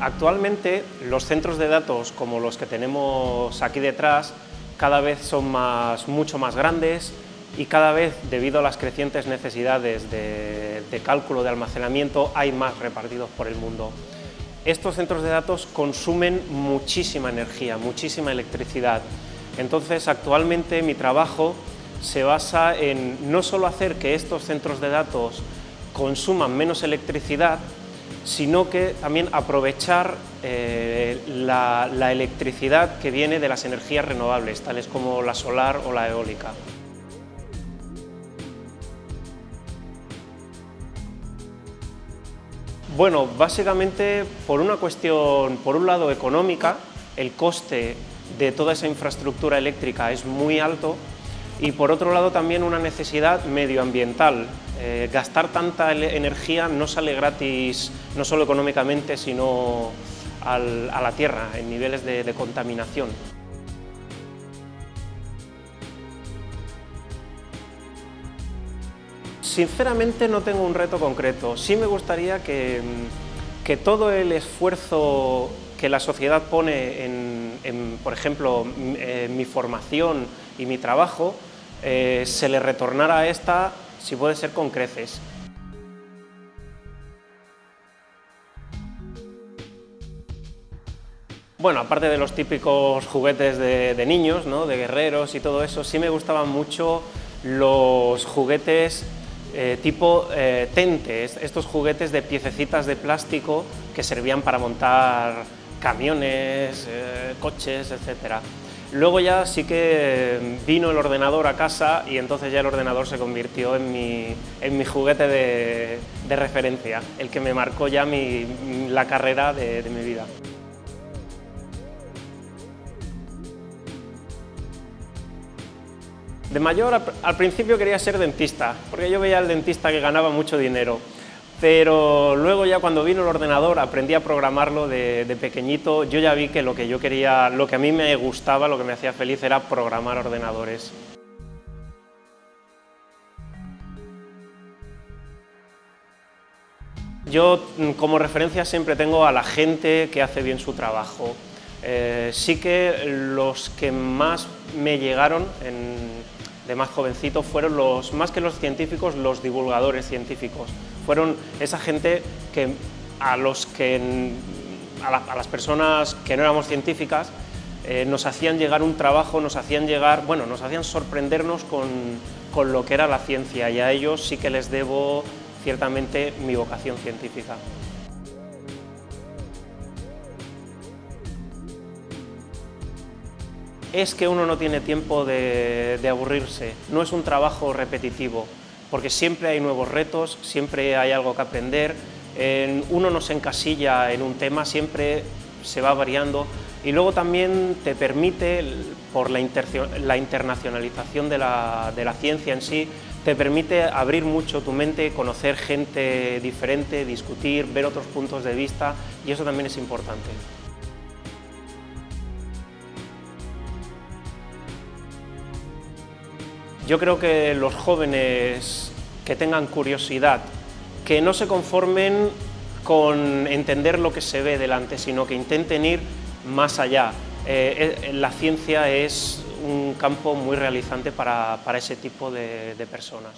Actualmente los centros de datos como los que tenemos aquí detrás cada vez son mucho más grandes y cada vez debido a las crecientes necesidades de, de cálculo de almacenamiento hay más repartidos por el mundo. Estos centros de datos consumen muchísima energía, muchísima electricidad. Entonces actualmente mi trabajo se basa en no solo hacer que estos centros de datos consuman menos electricidad, sino que también aprovechar eh, la, la electricidad que viene de las energías renovables, tales como la solar o la eólica. Bueno, básicamente por una cuestión, por un lado económica, el coste de toda esa infraestructura eléctrica es muy alto y por otro lado también una necesidad medioambiental. Eh, gastar tanta energía no sale gratis, no solo económicamente, sino a la tierra, en niveles de, contaminación. Sinceramente no tengo un reto concreto, sí me gustaría que, que todo el esfuerzo que la sociedad pone en, por ejemplo, mi formación y mi trabajo, eh, se le retornara a esta, si puede ser con creces. Bueno, aparte de los típicos juguetes de, niños, ¿no? de guerreros y todo eso, sí me gustaban mucho los juguetes eh, tipo eh, tentes, estos juguetes de piececitas de plástico que servían para montar camiones, coches, etc. Luego ya sí que vino el ordenador a casa y entonces ya el ordenador se convirtió en mi, en mi juguete de, referencia, el que me marcó ya mi, la carrera de, de mi vida. De mayor al principio quería ser dentista, porque yo veía al dentista que ganaba mucho dinero pero luego ya cuando vino el ordenador aprendí a programarlo de, pequeñito, yo ya vi que lo que yo quería, lo que a mí me gustaba, lo que me hacía feliz era programar ordenadores. Yo mm, como referencia siempre tengo a la gente que hace bien su trabajo. Eh, sí que los que más me llegaron de más jovencito fueron los, más que los científicos, los divulgadores científicos fueron esa gente que a los que a, las personas que no éramos científicas eh, nos hacían llegar un trabajo, nos hacían llegar, bueno, nos hacían sorprendernos con, con lo que era la ciencia. Y a ellos sí que les debo ciertamente mi vocación científica. es que uno no tiene tiempo de, de, aburrirse, no es un trabajo repetitivo porque siempre hay nuevos retos, siempre hay algo que aprender, uno no se encasilla en un tema, siempre se va variando y luego también te permite, por la, internacionalización de la, de la ciencia en sí, te permite abrir mucho tu mente, conocer gente diferente, discutir, ver otros puntos de vista y eso también es importante. Yo creo que los jóvenes que tengan curiosidad, que no se conformen con entender lo que se ve delante, sino que intenten ir más allá. Eh, eh, la ciencia es un campo muy realizante para, ese tipo de personas.